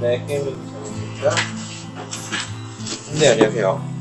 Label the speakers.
Speaker 1: 네, 게임을 잘못했죠? 네, 안녕하세요.